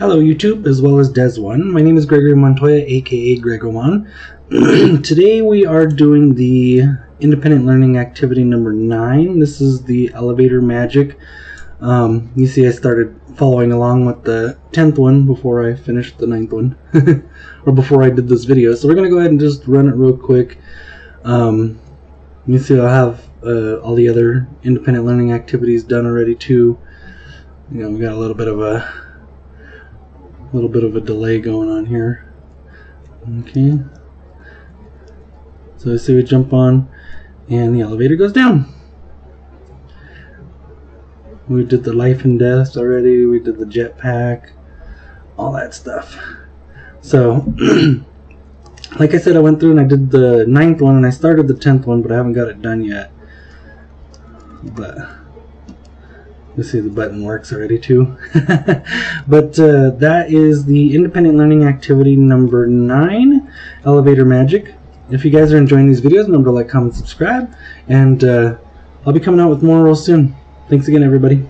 Hello YouTube, as well as Des1. My name is Gregory Montoya, aka Gregomon. Today we are doing the independent learning activity number 9. This is the elevator magic. Um, you see I started following along with the 10th one before I finished the 9th one. or before I did this video. So we're going to go ahead and just run it real quick. Um, you see I have uh, all the other independent learning activities done already too. You know, we got a little bit of a little bit of a delay going on here. Okay. So I see we jump on and the elevator goes down. We did the life and death already, we did the jetpack, all that stuff. So, like I said, I went through and I did the ninth one and I started the tenth one, but I haven't got it done yet. But you see the button works already too. but uh, that is the independent learning activity number nine, Elevator Magic. If you guys are enjoying these videos, remember to like, comment, subscribe, and uh, I'll be coming out with more real soon. Thanks again, everybody.